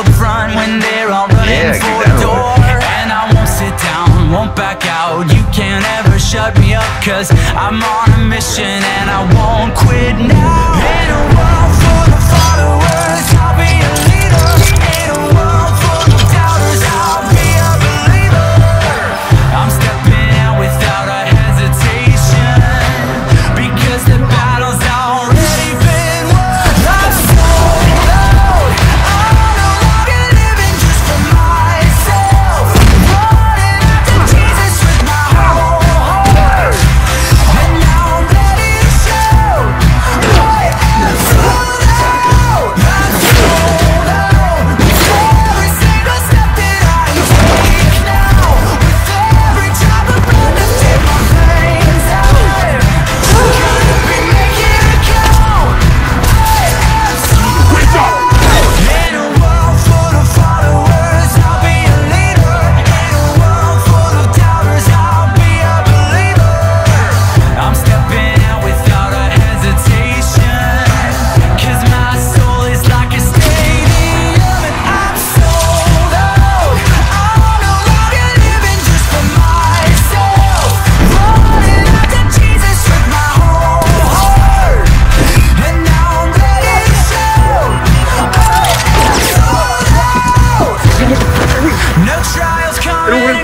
out front when they're all running yeah, for the door. And I won't sit down, won't back out. You can't ever shut me up Cause I'm on a mission and I won't quit now.